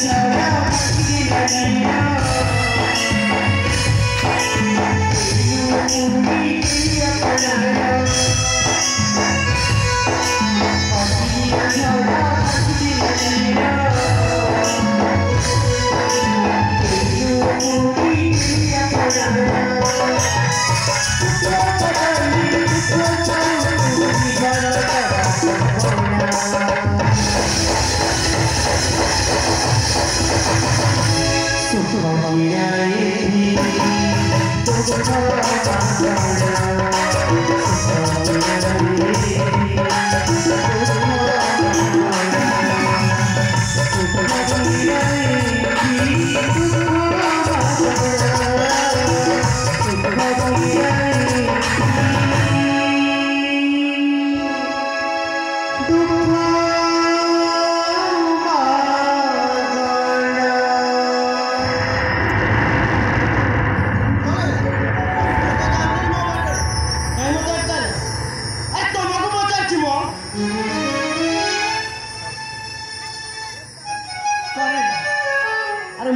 Yeah. Thank you.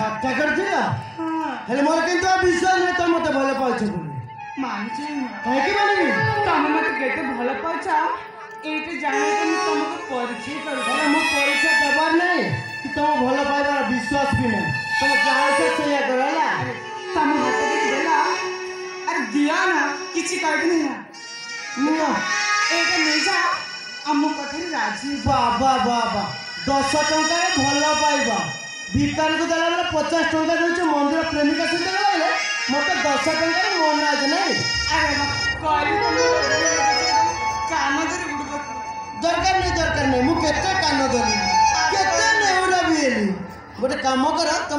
ठाकटा करछ ना हेले हाँ। मोर किंतु आ विश्वास नै त मते भले पाउछ तू मान छै कहि कि बनि तम मते केते भले पाउछ एते जानि त हम तमको परिचय कर भले मो परीक्षा दबार नै कि तम भले पाइबार विश्वास कि नै तम जाय छ चलिया कर हला तम हते कि देला अरे दिया ना किछि काट नै ना मो एते नै जा हम कथि राजी बा बा बा बा 10 टका रे भले पाइबा ଭିକାରୀକୁ ଦେଲାବେଳେ ପଚାଶ ଟଙ୍କା ଦେଉଛୁ ମନ୍ଦିର ପ୍ରେମିକା ସହିତ ଦେଲାବେଳେ ମୋତେ ଦଶ ଟଙ୍କାରେ ମନ ଅଛି ନାଇଁ ଦରକାର ନାହିଁ ଦରକାର ନାହିଁ ମୁଁ କେତେ କାନ ଦେବି କେତେ ନେଉରା ବି ହେଲି ଗୋଟେ କାମ କର